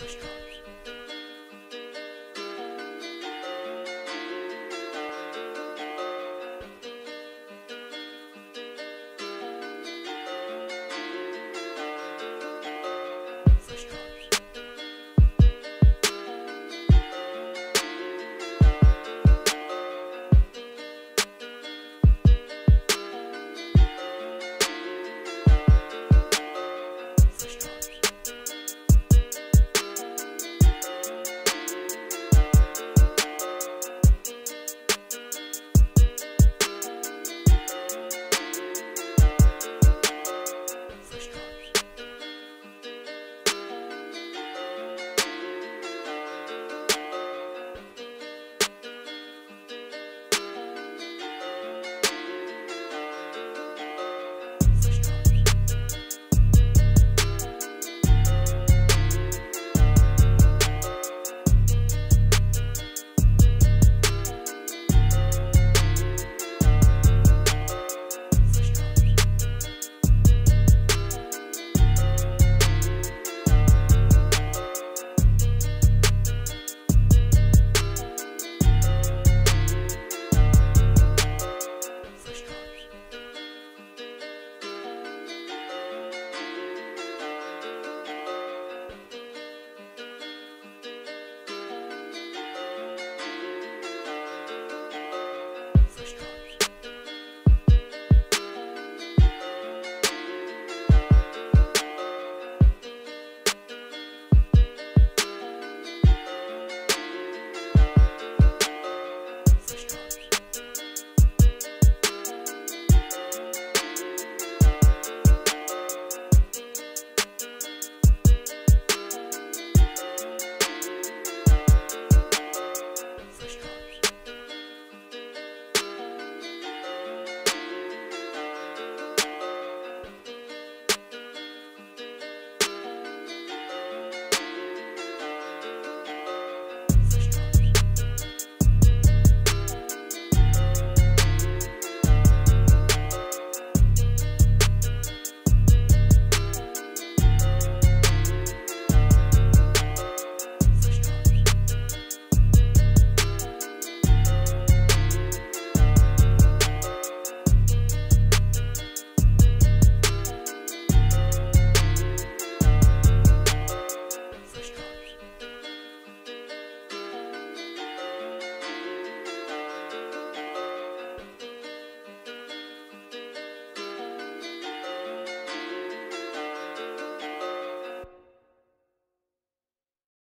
infrastructure.